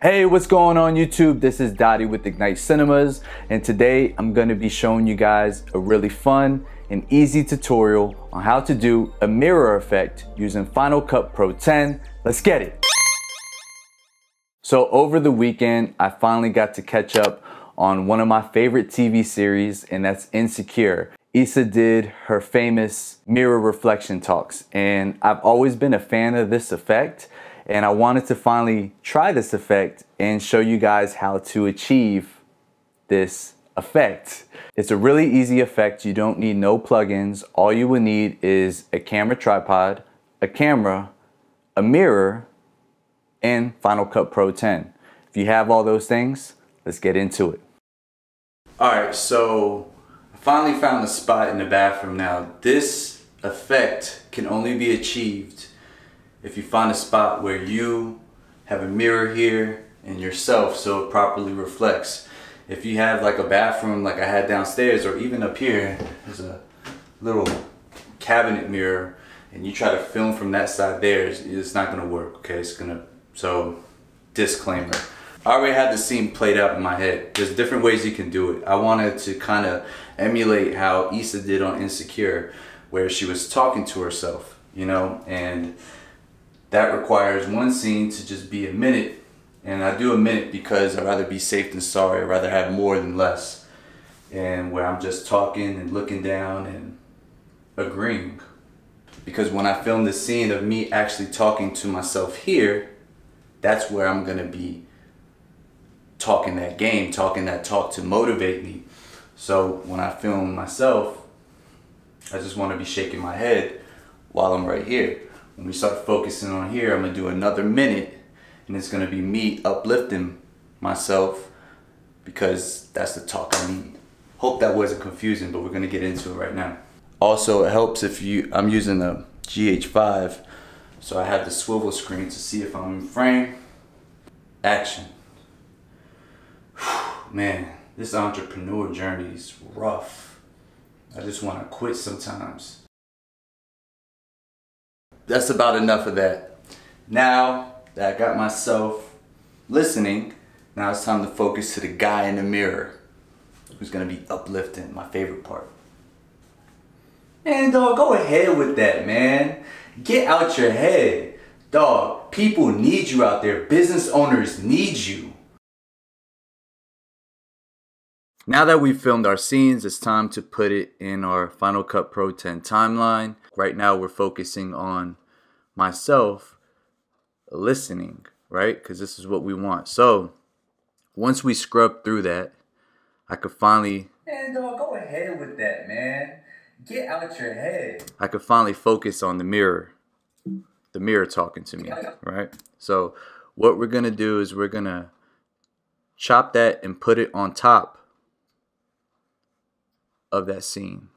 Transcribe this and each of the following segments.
Hey, what's going on YouTube? This is Dottie with Ignite Cinemas, and today I'm gonna be showing you guys a really fun and easy tutorial on how to do a mirror effect using Final Cut Pro 10. Let's get it. So over the weekend, I finally got to catch up on one of my favorite TV series, and that's Insecure. Issa did her famous mirror reflection talks, and I've always been a fan of this effect and I wanted to finally try this effect and show you guys how to achieve this effect. It's a really easy effect. You don't need no plugins. All you will need is a camera tripod, a camera, a mirror, and Final Cut Pro 10. If you have all those things, let's get into it. All right, so I finally found a spot in the bathroom now. This effect can only be achieved if you find a spot where you have a mirror here and yourself so it properly reflects. If you have like a bathroom like I had downstairs or even up here, there's a little cabinet mirror and you try to film from that side there, it's not gonna work, okay? It's gonna, so disclaimer. I already had the scene played out in my head. There's different ways you can do it. I wanted to kind of emulate how Issa did on Insecure, where she was talking to herself, you know, and that requires one scene to just be a minute. And I do a minute because I'd rather be safe than sorry. I'd rather have more than less. And where I'm just talking and looking down and agreeing. Because when I film the scene of me actually talking to myself here, that's where I'm going to be talking that game, talking that talk to motivate me. So when I film myself, I just want to be shaking my head while I'm right here. When we start focusing on here, I'm gonna do another minute and it's gonna be me uplifting myself because that's the talk I need. Hope that wasn't confusing, but we're gonna get into it right now. Also, it helps if you, I'm using a GH5, so I have the swivel screen to see if I'm in frame. Action. Man, this entrepreneur journey is rough. I just wanna quit sometimes that's about enough of that. Now that I got myself listening, now it's time to focus to the guy in the mirror who's gonna be uplifting, my favorite part. And dog, go ahead with that, man. Get out your head. Dog, people need you out there. Business owners need you. Now that we've filmed our scenes, it's time to put it in our Final Cut Pro 10 timeline. Right now we're focusing on myself listening, right? Because this is what we want. So once we scrub through that, I could finally. Man, dog, go ahead with that, man. Get out your head. I could finally focus on the mirror, the mirror talking to me, right? So what we're gonna do is we're gonna chop that and put it on top of that scene.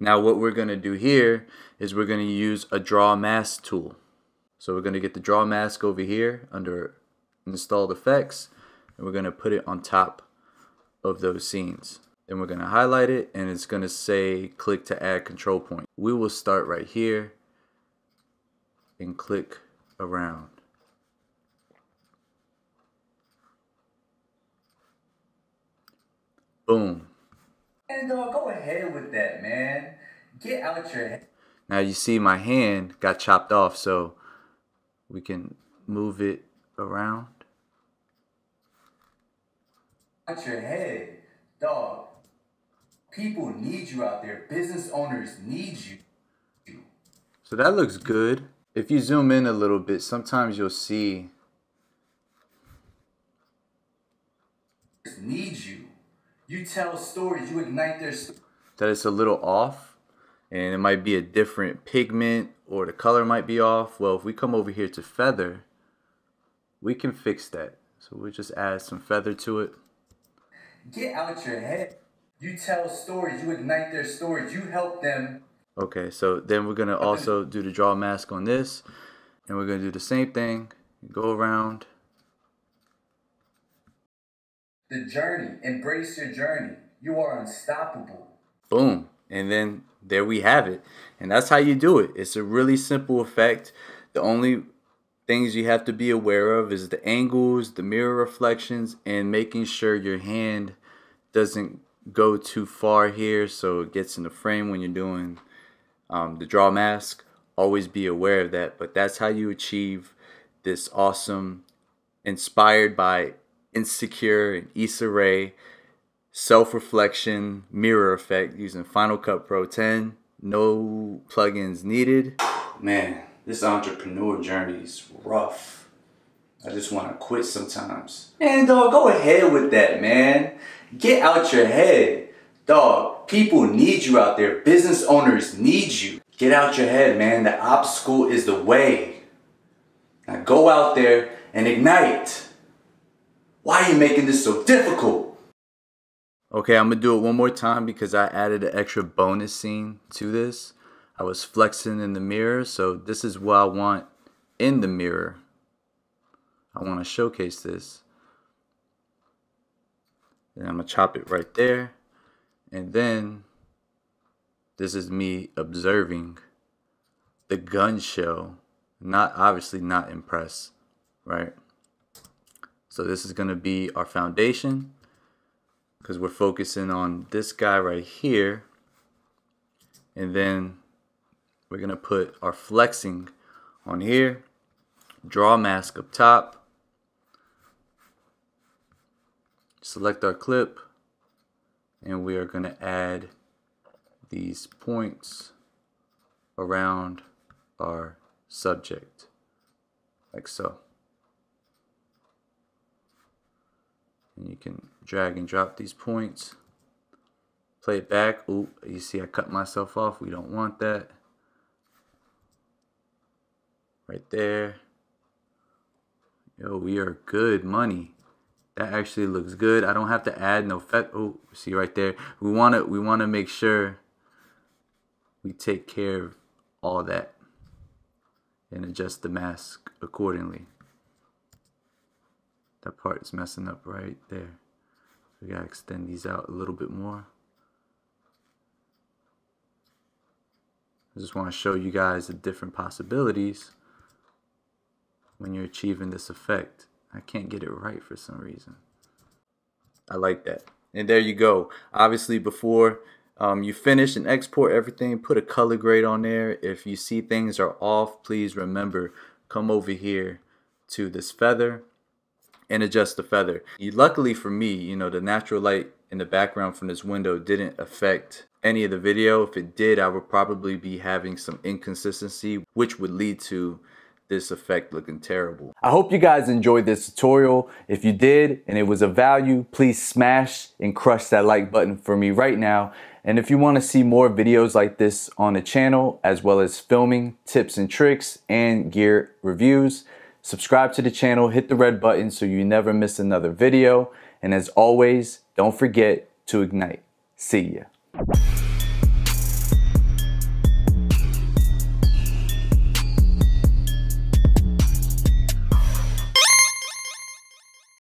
Now what we're going to do here is we're going to use a draw mask tool. So we're going to get the draw mask over here under installed effects and we're going to put it on top of those scenes. Then we're going to highlight it and it's going to say click to add control point. We will start right here and click around. Boom. And uh, go ahead with that, man. Get out your head. Now you see my hand got chopped off, so we can move it around. Out your head, dog. People need you out there. Business owners need you. So that looks good. If you zoom in a little bit, sometimes you'll see need you. You tell stories, you ignite their that it's a little off and it might be a different pigment or the color might be off. Well, if we come over here to feather, we can fix that. So we'll just add some feather to it. Get out your head. You tell stories, you ignite their stories, you help them. Okay, so then we're gonna also do the draw mask on this and we're gonna do the same thing. Go around the journey. Embrace your journey. You are unstoppable. Boom. And then there we have it. And that's how you do it. It's a really simple effect. The only things you have to be aware of is the angles, the mirror reflections, and making sure your hand doesn't go too far here so it gets in the frame when you're doing um, the draw mask. Always be aware of that. But that's how you achieve this awesome, inspired by Insecure and Issa Rae self-reflection mirror effect using Final Cut Pro 10. No plugins needed. Man, this entrepreneur journey is rough. I just want to quit sometimes. Man, dog, go ahead with that, man. Get out your head. Dog, people need you out there. Business owners need you. Get out your head, man. The obstacle is the way. Now go out there and ignite. Why are you making this so difficult? Okay, I'm gonna do it one more time because I added an extra bonus scene to this. I was flexing in the mirror, so this is what I want in the mirror. I want to showcase this. And I'm gonna chop it right there. And then this is me observing the gun show. Not obviously not impressed, right? So this is going to be our foundation because we're focusing on this guy right here. And then we're going to put our flexing on here. Draw mask up top. Select our clip. And we are going to add these points around our subject like so. And you can drag and drop these points. Play it back. Ooh, you see I cut myself off. We don't want that. Right there. Yo, we are good money. That actually looks good. I don't have to add no fat. Oh, see right there. We want to we want to make sure we take care of all that and adjust the mask accordingly. That part is messing up right there. We gotta extend these out a little bit more. I just want to show you guys the different possibilities when you're achieving this effect. I can't get it right for some reason. I like that. And there you go. Obviously before um, you finish and export everything, put a color grade on there. If you see things are off, please remember, come over here to this feather and adjust the feather. Luckily for me, you know, the natural light in the background from this window didn't affect any of the video. If it did, I would probably be having some inconsistency, which would lead to this effect looking terrible. I hope you guys enjoyed this tutorial. If you did and it was of value, please smash and crush that like button for me right now. And if you want to see more videos like this on the channel, as well as filming, tips and tricks, and gear reviews, subscribe to the channel, hit the red button so you never miss another video. And as always, don't forget to ignite. See ya.